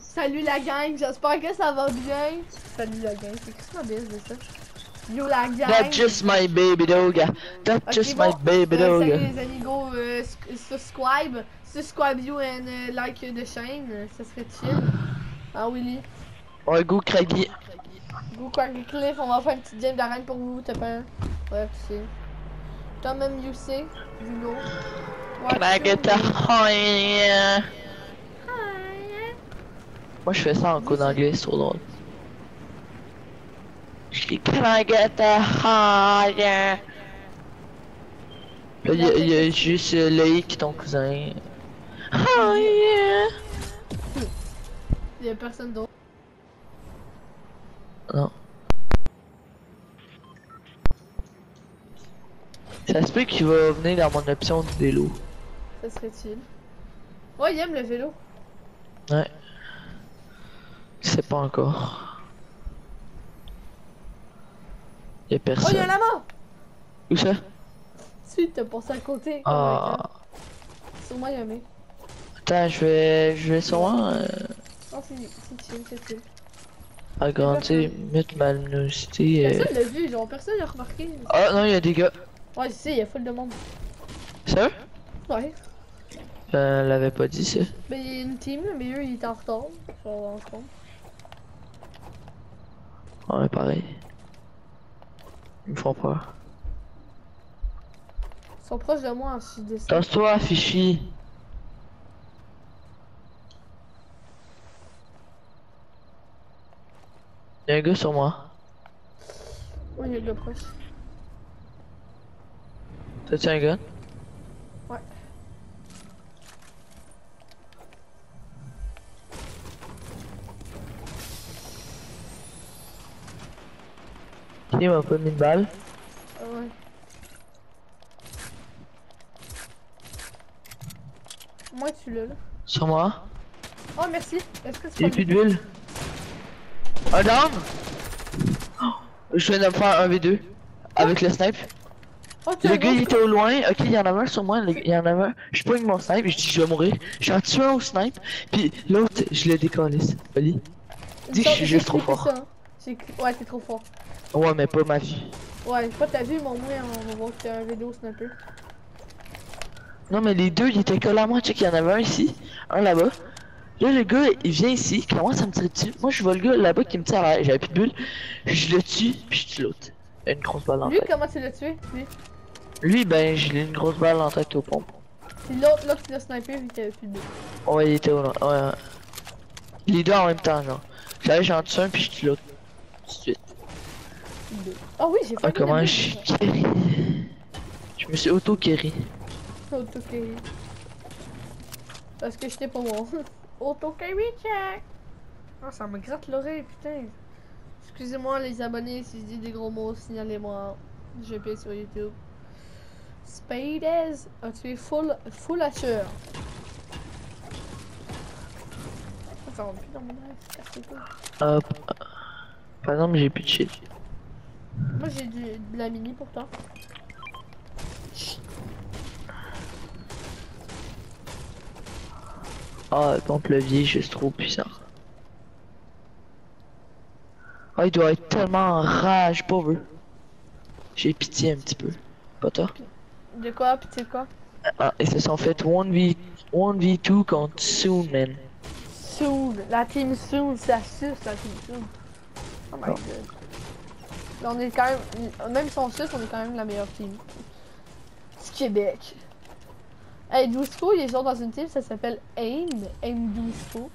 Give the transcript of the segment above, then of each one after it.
Salut la gang, j'espère que ça va bien. Salut la gang, c'est Christmas bien de ça? Yo la gang. That's just my baby dog. That's just bon, my baby euh, dog. salut les amis, go euh, subscribe, subscribe you and euh, like de chaîne, euh, ça serait chill. Ah Willy, Ouais, go Craggy. go Quacky Cliff, on va faire une petite game d'arène pour vous, t'as pas Ouais, tu sais. Toi-même, you say, you know. Can I get a high? Hi. Moi, je fais ça en cours d'anglais, c'est trop drôle. Can I get a high? Là, il y, a- il y a juste Loïc, ton cousin. Hi. Y'a personne d'autre. Non. Ça se peut qu'il va venir dans mon option de vélo. Ça serait chill. Ouais, il aime le vélo. Ouais. Je sais pas encore. Y'a Oh, personne. y'a la mort Où ça? Si, t'as pensé à côté. Ah. Sûrement, il aimé. Attends, je vais, je vais sûrement euh, Oh, c'est c'est chill, c'est chill. agrandir, mettre euh. Personne l'a vu, genre, personne l'a remarqué. Ah non, il y a des gars. Ouais, je sais, il y a full de monde. Ça? Ouais. Euh, elle l'avait pas dit ça. Ben, il y a une team, mais eux, ils étaient en retard. Genre, en compte. Ouais, pareil. Ils me font peur. Ils sont proches de moi en sud de ça. Tasse-toi, fichi. Y'a un gars sur moi. Ouais, il y a le gars proche. T'as-tu un gun? Il m'a pas mis de balle. Ah ouais. Moi, tu là. Sur moi. Oh, merci. Est-ce que Y'a plus de bulle. Un down! Oh, Je viens de me faire un V2. Avec le snipe. Oh, Le gars il était au loin, ok il y en avait un sur moi, le- il y en avait un. Je pogne mon snipe et je dis je vais mourir. Je suis tué un au snipe, puis l'autre je le décalisse. Oli. Dis que je suis juste trop fort. Ouais, t'es trop fort. Ouais mais pas ma vie. Ouais, pas ta vue, mais au moins, on va voir que t'as un vidéo sniper. Non mais les deux ils étaient collés à moi, check il y en avait un ici, un là-bas. Là le gars il vient ici, commence à me tirer dessus. Moi je vois le gars là-bas qui me tire à j'avais plus de bulle. Je le tue, puis je tue l'autre. Une grosse balle en Lui, tête. comment tu l'as tué? Lui? Lui ben j'ai une grosse balle en tête au pompe. Puis l'autre, l'autre qui l'a sniper, vu qu'il avait plus de billes. Ouais il était au loin, ouais. ouais. Les deux en même temps genre. J'allais j'en tue un puis je tue l'autre. Tout de suite. Ah oui, j'ai fait Ah, comment je suis carry Je me suis auto-carry. Auto carry. Parce que j'étais pas bon. Auto carry check. Ah, ça me gratte l'oreille, putain. Excusez-moi les abonnés si je dis des gros mots, signalez-moi. Je vais payer sur YouTube. Spades a tué full, full. Ah, Ça rentre plus dans mon œil, c'est. Hop. Par exemple, j'ai plus de shit. Moi j'ai du, de la mini pourtant. Ah, ton levier est juste trop puissant. Ah, il doit être tellement en rage, pauvre. J'ai pitié un petit peu. Pas toi? De quoi, tu sais quoi? Ah, ils se sont fait 1v... 1v2 contre Soon, man. Soon, la team Soon, ça suce la team Soon. Oh my Non. god. Là, on est quand même, même si on suce, on est quand même la meilleure team. Du Québec. Hey, Dousco, ils sont dans une team, ça s'appelle AIM, AIM Dousco.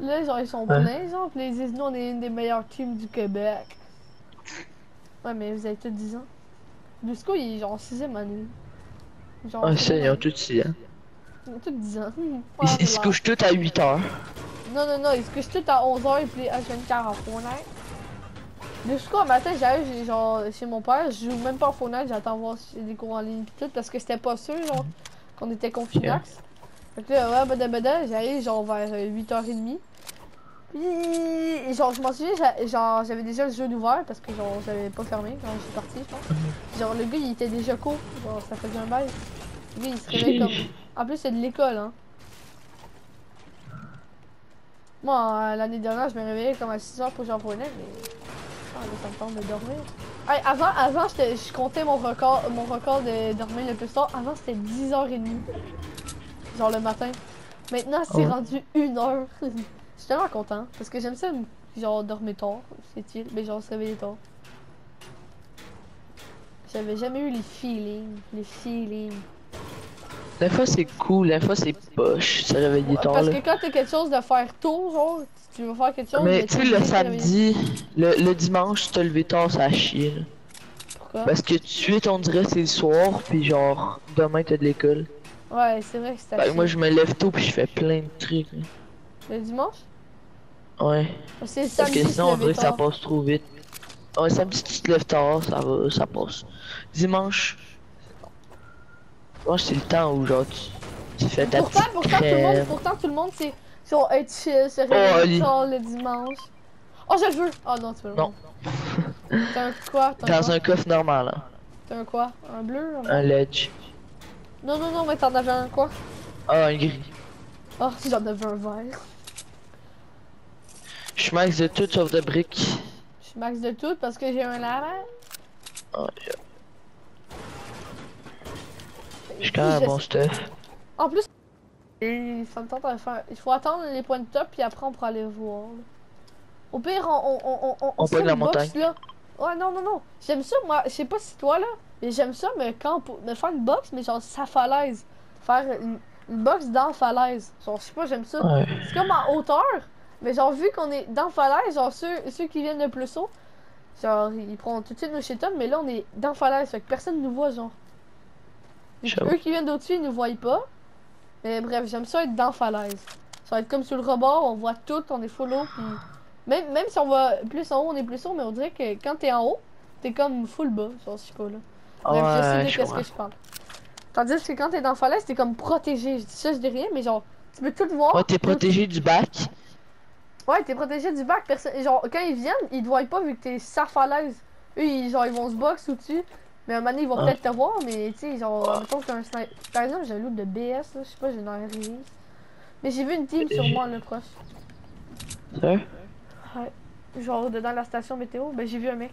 Là, genre, ils sont Ouais. pleins, genre, pis ils disent, nous, on est une des meilleures teams du Québec. Ouais, mais vous avez tous 10 ans. Dousco, il est genre en 6ème année. Genre, Ah, ça, ils ont tous 6 ans. Ils ont tous 10 ans. Ils, Ouais, se couchent tous à 8 heures. Non, non, non, ils se couchent tous à 11h et puis H24 en Fortnite. Jusqu'au matin, j'arrive genre chez mon père, je joue même pas en Fortnite, j'attends voir si j'ai des cours en ligne tout parce que c'était pas sûr genre qu'on était confinax. Fait que là, ouais, bada bada, j'arrive genre vers euh, 8h30. Puis genre je m'en souviens, genre j'avais déjà le jeu ouvert parce que genre j'avais pas fermé quand je suis parti, je pense. Genre le gars il était déjà court, genre ça faisait un bail. Le gars il se réveille comme. En plus c'est de l'école hein. Moi, euh, l'année dernière, je me réveillais comme à 6h pour jouer Fortnite, mais. Ah, là, ça me tente de dormir. Hey, avant, avant je comptais mon record, mon record de dormir le plus tard. Avant, c'était 10h30. Genre le matin. Maintenant, c'est Oh. rendu 1h. je suis tellement content. Parce que j'aime ça, genre, dormir tard. C'est chill. Mais genre, se réveiller tard. J'avais jamais eu les feelings. Les feelings. Des fois c'est cool, des fois c'est poche, se réveiller tard Parce là. que quand t'as quelque chose de faire tôt, genre, tu veux faire quelque chose. Mais tu sais, le samedi, le, le dimanche, te lever tard, ça là. Pourquoi? Parce que tu suite, on dirait c'est le soir, puis genre, demain t'as de l'école. Ouais, c'est vrai que c'est. Ben, moi je me lève tôt, puis je fais plein de trucs. là. Le dimanche? Ouais. C'est le Parce que sinon, on dirait que ça passe trop vite. Ouais, samedi, tu te lèves tard, ça va, ça passe. Dimanche, dimanche c'est le temps où genre tu, tu fais ta Pourtant, petite pourtant, tout le monde, pourtant, tout le monde, c'est sur être chill, se réveiller Ali. tard le dimanche. Oh, je le veux! Oh non, tu veux le Non. voir. T'as un quoi? T'as un Dans quoi? un coffre normal, hein. T'as un quoi? Un bleu? Un... un ledge. Non, non, non, mais t'en avais un quoi? Ah, un gris. Oh, si j'en avais un vert. Je suis max de tout sauf de briques. Je suis max de tout parce que j'ai un lama. Ah, je je suis quand même Je- bon stuff. En plus, et ça me tente de faire. Il faut attendre les points de top, puis après on pourra aller voir. là. Au pire, on, on, la box, montagne. là. Ouais, non, non, non. J'aime ça, moi. Je sais pas si toi, là. Mais j'aime ça, me, camp... me faire une box, mais genre sa falaise. Faire une, une box dans falaise. Genre, je sais pas, j'aime ça. Ouais. C'est comme en hauteur. Mais genre, vu qu'on est dans falaise, genre ceux, ceux qui viennent le plus haut, genre, ils prennent tout de suite nos shit mais là, on est dans falaise. Fait que personne nous voit, genre. Eux qui viennent d'au-dessus, ils nous voient pas. Mais bref, j'aime ça être dans falaise. Ça va être comme sur le rebord, on voit tout, on est full haut, puis... Même, même si on va plus en haut, on est plus haut, mais on dirait que quand t'es en haut, t'es comme full bas, genre, je sais pas, là. Bref, je sais de qu'est-ce que je parle. Tandis que quand t'es dans falaise, t'es comme protégé. Je dis ça, je dis rien, mais genre, tu peux tout voir. Ouais, t'es protégé du bac. Ouais, t'es protégé du bac. Personne... Genre, quand ils viennent, ils te voient pas vu que t'es sa falaise. Eux, ils, genre, ils vont se box au-dessus. Mais à un moment donné, ils vont Ah. peut-être te voir, mais tu sais, genre, Ah. mettons que t'as un sniper. Par exemple, j'ai un loot de BS, là, je sais pas, j'ai une release. Mais j'ai vu une team sur moi, là, proche. Sérieux? Genre, dedans la station météo, ben j'ai vu un mec.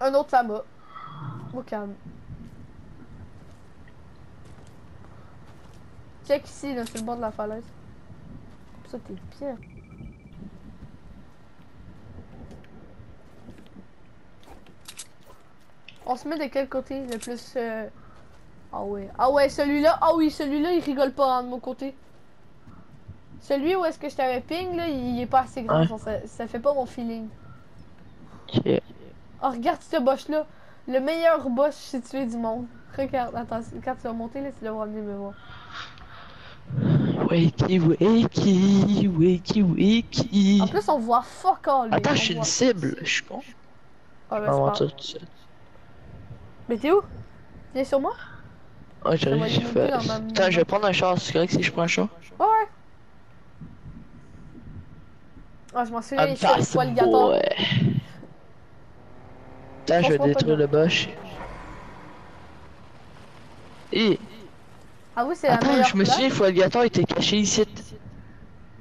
Un autre Fama. Au calme. Check ici, là, sur le bord de la falaise. Ça, t'es bien. On se met de quel côté le plus. euh, Ah ouais. Ah ouais, celui-là. Ah oui, celui-là, il rigole pas hein, de mon côté. Celui où est-ce que je t'avais ping, là, il est pas assez grand. Ouais. Ça, ça fait pas mon feeling. Ok. Oh, regarde ce boss-là. Le meilleur boss situé du monde. Regarde, attends, quand tu vas monter, là, tu devras venir me voir. Wakey, wakey, wakey, wakey. En plus, on voit fuck all. lui. Attends, On je suis une cible. Je suis con. Ah, ben, Ah, c'est bon, pas ça, grave. tout seul. Mais t'es où? Viens sur moi? J'arrive, j'ai fait. Attends, je vais prendre un char. C'est correct si je prends un char? Ouais, ouais. Ah, je m'en souviens, Un il fait le alligator. ouais. Attends, je vais détruire le boss. Et Ah oui, c'est la attends, meilleure je me place. souviens, Alligator était caché ici.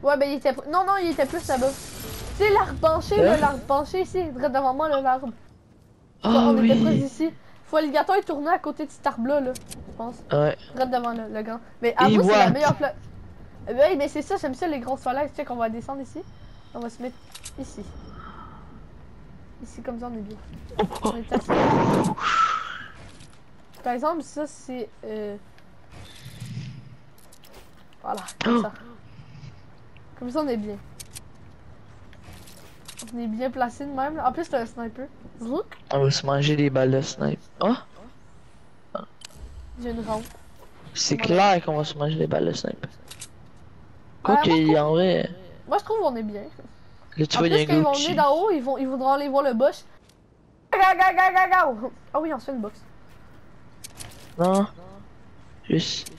Ouais, ben il était. Non, non, il était plus là-bas. Sais, l'arbre penché, Hein? là, l'arbre penché ici, direct devant moi, là, l'arbre. Oh on était près oui. Faut alligator, il tournait à côté de cet arbre-là, là, je pense. Ouais. Direct devant là, le grand. Mais Et avoue, c'est la meilleure place. Euh, Oui, mais c'est ça, j'aime ça, les grosses falaises. Tu sais qu'on va descendre ici? On va se mettre ici. Ici, comme ça, on est bien. On est. Par exemple, ça, c'est. Euh... Voilà, comme Oh. ça. Comme ça, on est bien. On est bien placé de même. là. En plus, c'est un sniper. Zouk, On va se manger des balles de snipe. Oh, J'ai une rampe. c'est clair qu'on va se manger des balles de snipe. Ouais, Quoique, moi, je trouve- en vrai, Moi, je trouve qu'on est bien. là tu En vois, il y a un ils gars vont qui... venir d'en haut, ils, vont, ils voudront aller voir le bush. Ga, ga, ga, ga, ga. Ah oui, on se fait une box. Non. Juste,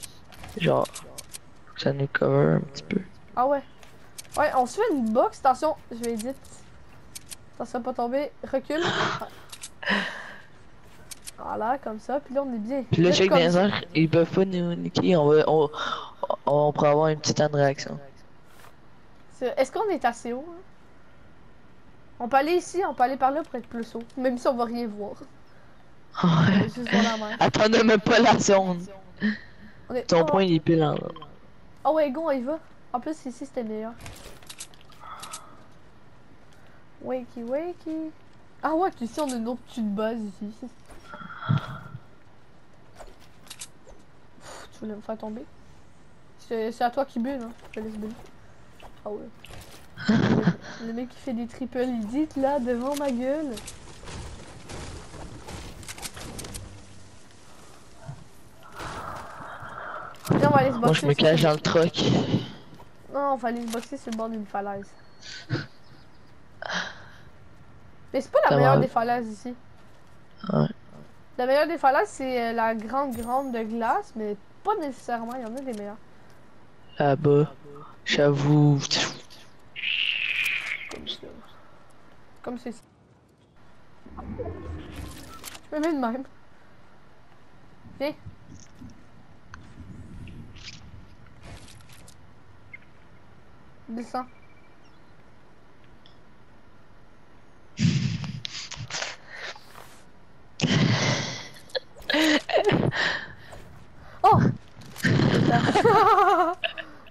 genre, faut que ça nous cover un petit peu. Ah ouais. Ouais, on se fait une box. Attention, je vais edit. Attention, pas tomber. Recule. L'air comme ça, puis là on est bien. Puis là, les airs, ils peuvent pas nous niquer, on va, on, on pourra avoir une petite temps de réaction. Est-ce qu'on est assez haut? hein? On peut aller ici, on peut aller par là pour être plus haut. Même si on va rien voir. On va juste voir la mer. Attends, on a même pas la zone. Est... Ton oh, point, il est pile en là. Oh ouais, go, on y va. En plus, ici c'était meilleur. Wakey, wakey. Ah ouais, ici on a une autre petite base ici. Pff, tu voulais me faire tomber? C'est à toi qui bulle, hein. Je te laisse bulle. Ah ouais. le, le mec qui fait des triple edits là devant ma gueule. Viens, on va aller se Moi, boxer je me cache dans le truck. non, on va aller se boxer sur le bord d'une falaise. Mais c'est pas la meilleure des falaises ici. Ouais. La meilleure des falaises, c'est euh, la grande grande de glace, mais pas nécessairement, il y en a des meilleures. Là-bas, j'avoue. Comme ça. Comme ceci. Je me mets de même. Viens. Descends. Oh!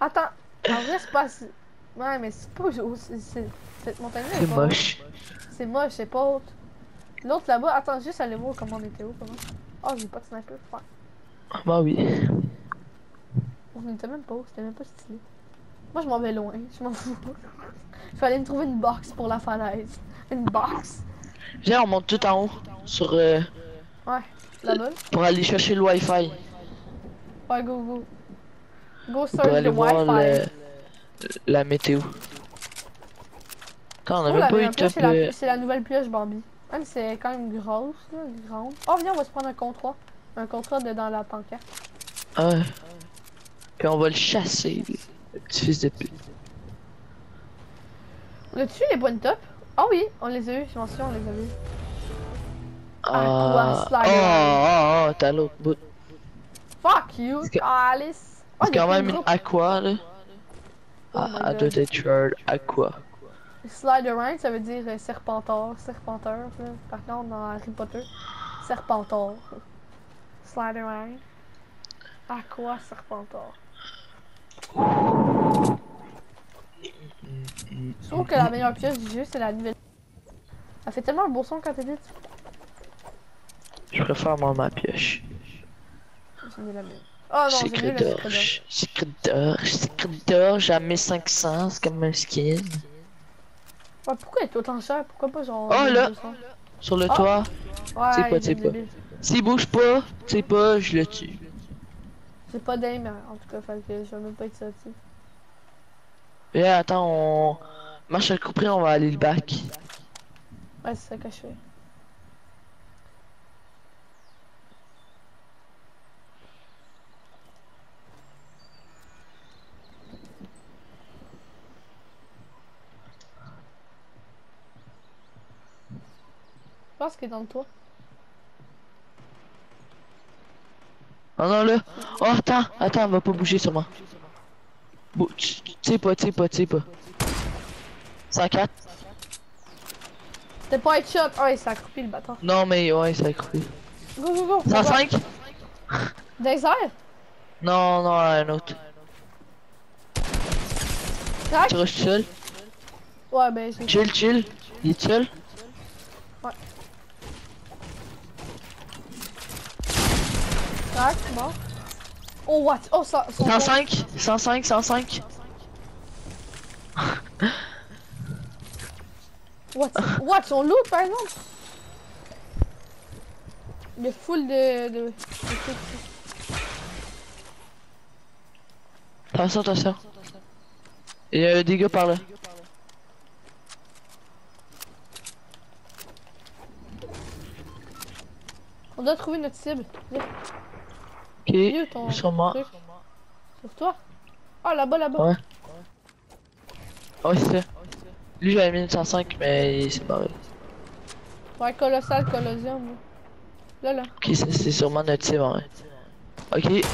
Attends, en vrai, c'est pas. Ouais, mais c'est pas. c'est- Cette montagne-là est C'est moche. C'est moche, c'est pas haute. L'autre là-bas, attends, juste aller voir comment on était haut, comment. Oh, j'ai pas de sniper. Fuck. Bah oui. On était même pas haut, c'était même pas stylé. Moi, je m'en vais loin, je m'en fous. Il fallait me trouver une box pour la falaise. Une box? Viens, on monte tout en haut. Sur, euh, Ouais, là-bas. pour aller chercher le wifi. Ouais, go, go. Go the voir Wi-Fi. le, la météo. Attends, on a Oh, même pas eu c'est top. la, euh, c'est la nouvelle pioche Bambi. Même si c'est quand même grosse, là, grande. Oh, viens, on va se prendre un contrat. Un contrat de dans la pancarte. Ah ouais. Puis on va le chasser. Le petit fils de pute. On a-tu les bonnes top? Ah oui, on les a eu, je m'en souviens, on les a. Ah, quoi, oh, Slider? oh, oh, t'as l'autre bout. Fuck you, Alice. Oh, C'est quand même une aqua, là. Ah, être shard aqua. Sliderine, ça veut dire euh, serpentor, serpenteur. là. Par contre, dans Harry Potter, serpentor. Sliderine. Aqua serpentor? Je trouve que la meilleure pièce du jeu, c'est la nouvelle. Elle fait tellement un beau son quand t'es dit. Je préfère moi ma pioche. La mienne. Oh non, Secret d'orge. Secret d'orge. Secret d'orge à 1500, c'est comme un skin. Ouais, pourquoi elle est autant chère? Pourquoi pas genre. Oh, là! 1200? Sur le Ah. toit. Ouais, C'est pas, il est c'est pas. S'il bouge pas, sais pas, je le tue. J'ai pas d'aim en tout cas, fait que je vais même pas être sorti. Et là, attends, on. Marche à compris, on va aller le back. Ouais, c'est ça que je fais. Je pense qu'il est dans le toit. Oh non, là. Oh, attends, attends, elle va pas bouger sur moi. Bou- Tu tu sais pas, tu sais pas, tu sais pas. 104. T'es pas headshot! Oh, il s'est accroupi le bâtard. Non, mais ouais, ça a coupé. Go, go, go! 105 Dexter! Non, non, un autre. Crac! Tu restes seul? Ouais, ben j'ai. Chill, chill. Il est seul? Mort. Oh, what? Oh, ça. son- 105 105, 105 What? What? Son loot, par exemple? Il est full de. de... de trucs. Attention, attention. Il y a des gars par là. On doit trouver notre cible. Viens, Ton. ils sont morts. Sur toi? Ah, là-bas, là-bas. Ouais. Ouais, c'est ça. Lui, j'avais mis une 105, mais il s'est barré. Ouais, colossal, colossium. là. Là. Ok, c'est sûrement notre team, ouais. Ok,